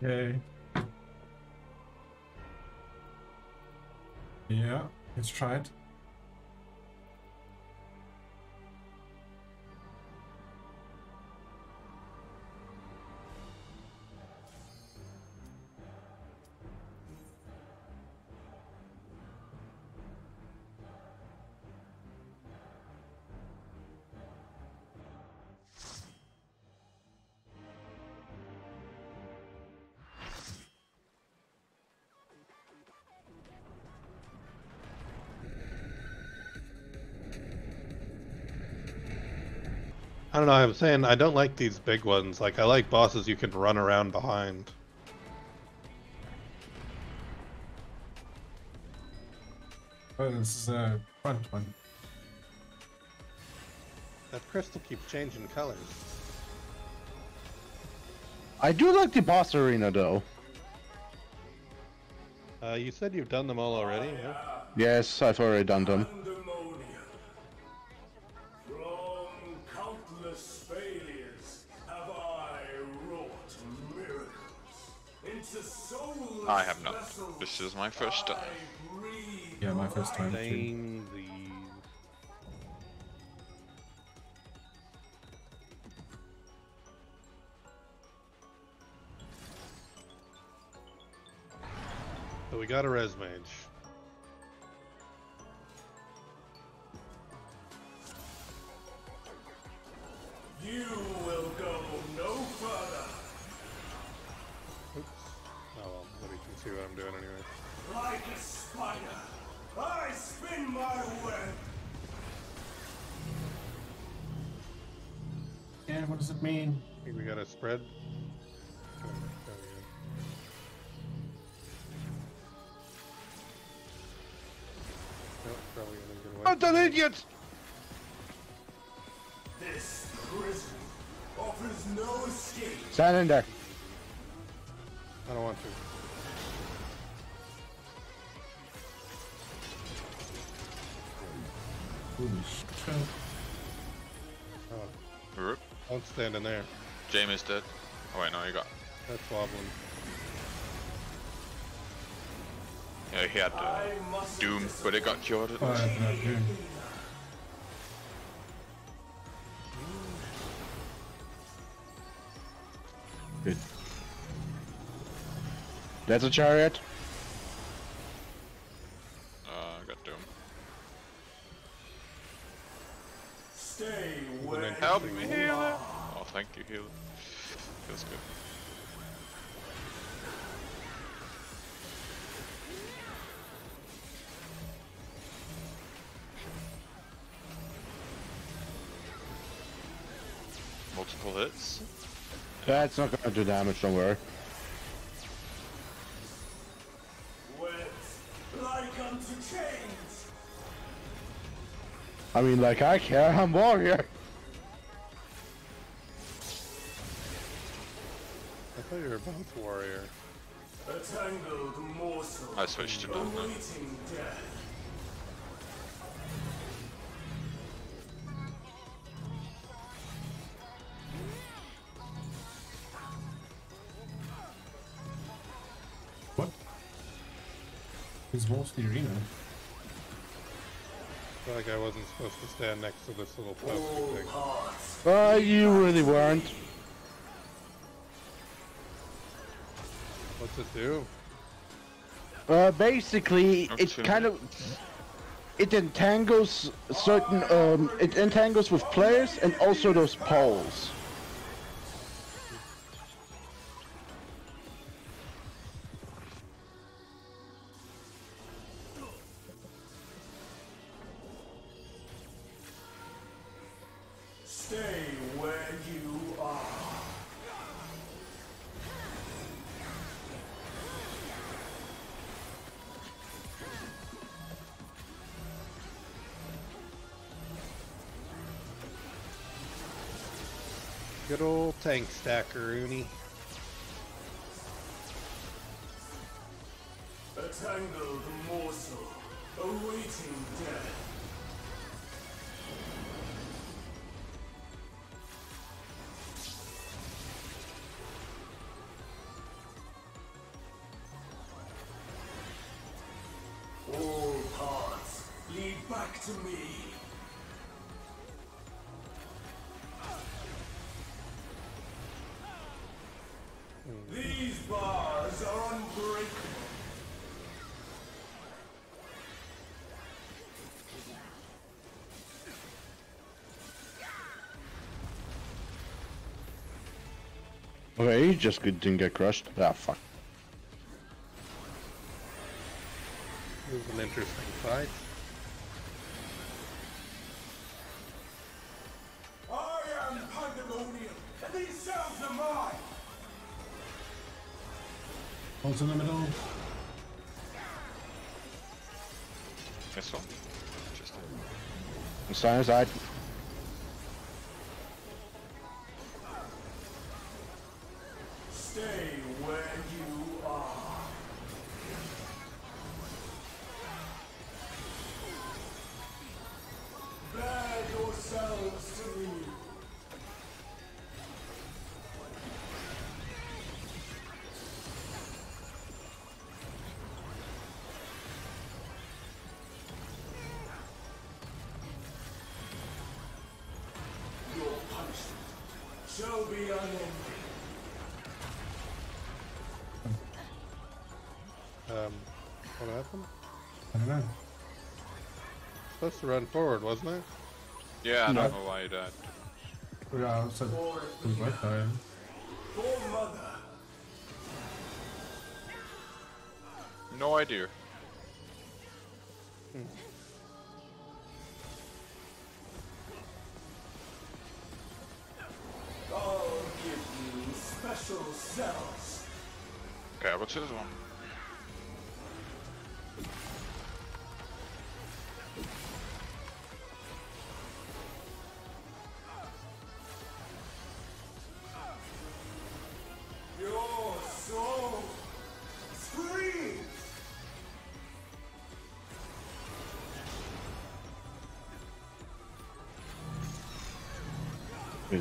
Yay. Yeah, let's try it. I don't know. I'm saying I don't like these big ones. Like I like bosses you can run around behind. Oh, this is a front one. That crystal keeps changing colors. I do like the boss arena though. Uh, you said you've done them all already. Yeah? Yes, I've already done them. I have not. This is my first time. Yeah, my first time too. So we got a res mage. You my web. Yeah, what does it mean? I think we got a spread. Oh, there we go. Nope, probably gonna get away. What an idiot! This prison offers no escape. Stand in there. I don't want to. Holy shit. Oh, Root. don't stand in there. James is dead. Oh wait, no, you got. That's Wablin. Yeah, he had uh, Doom, but it got cured. Oh, I have not doing. Good. That's a chariot. Uh, I got Doom. stay where Help you me, healer! are. Healer. Feels good. Multiple hits. That's not gonna do damage, don't worry. I mean, like, I care, I'm warrior. I thought you were both warrior. A tangled morsel. I switched to Doom now. Awaiting death. What? Who's mostly arena? I feel like I wasn't supposed to stand next to this little plastic thing. hearts. Uh, you really weren't. What's it do? Uh, basically, it Opportunity. kind of it entangles certain um, it entangles with players and also those poles. Good old tank stacker, Uni. A tangled morsel awaiting death. All paths lead back to me. Okay, he just good didn't get crushed. Ah, fuck. This is an interesting fight. I am Pandæmonium, and these cells are mine. Ult in the middle. Missile. Interesting. Steiner side. Shall be unending. Um, what happened? I don't know. Supposed to run forward, wasn't it? Yeah, I No. don't know why you died. Yeah, I said we both died. Mother. No idea. I'll give you special cells. Okay, what's his one?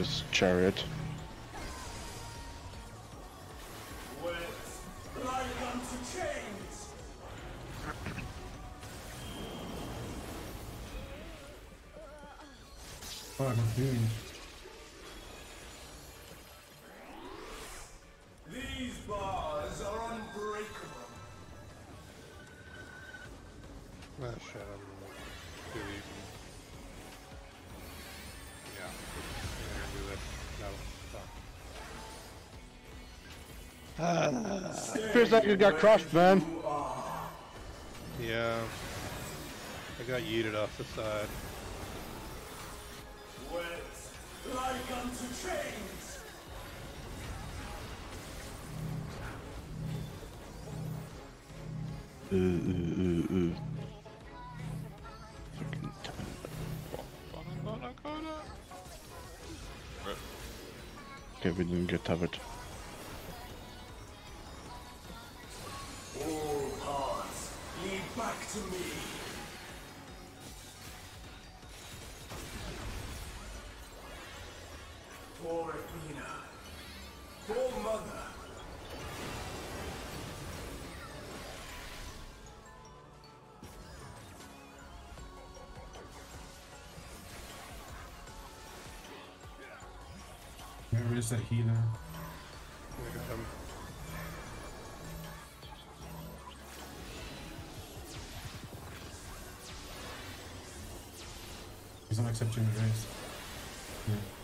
This chariot. Oh, I'm. These bars are unbreakable. Ah, shit, I'm this. Feels like you got crushed, man. Yeah. I got yeeted off the side. Wet like unto chains. Uh, uh, uh, uh. Fucking time. Okay, we didn't get covered. Where is that healer? He's not accepting the race. Yeah.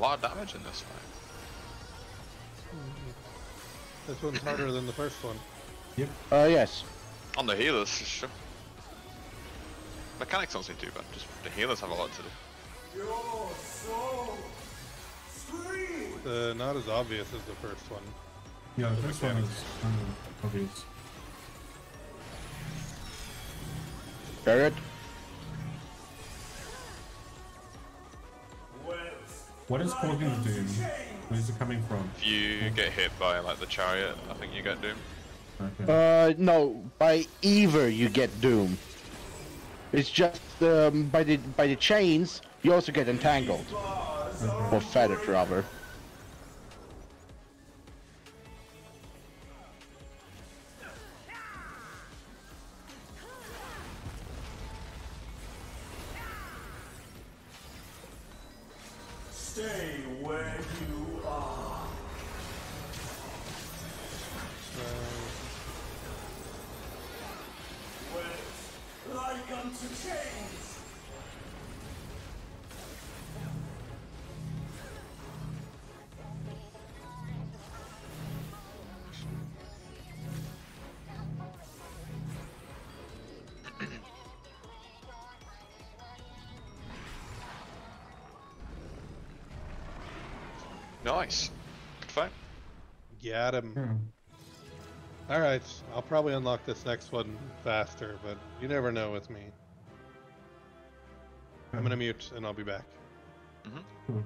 A lot of damage in this fight. This one's harder than the first one. Yep. Uh, yes. On the healers, sure. Mechanics don't seem too bad, just the healers have a lot to do. Your soul screams. Uh, not as obvious as the first one. Yeah, the first one is um, obvious. Chariot. What is like causing the doom? Where is it coming from? If you get hit by like the chariot, I think you get doom. Okay. Uh, no. By either you get doom. It's just um, by the by the chains, you also get entangled. Or fettered, rather. Nice. Good fight. Got him. Hmm. All right, I'll probably unlock this next one faster, but you never know with me. I'm gonna mute and I'll be back. Cool.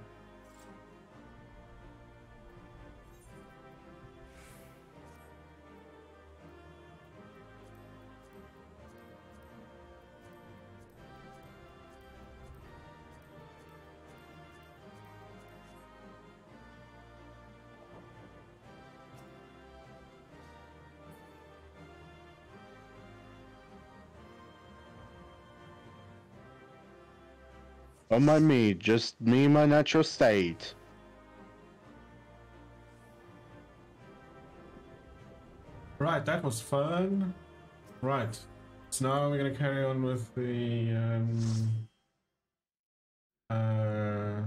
Oh my me, just me, in my natural state. Right, that was fun. Right. So now we're gonna carry on with the um uh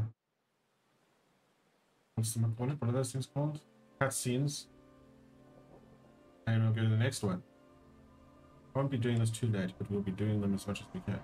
what's the? What are those things called? Cutscenes. And we'll go to the next one. Won't be doing this too late, but we'll be doing them as much as we can.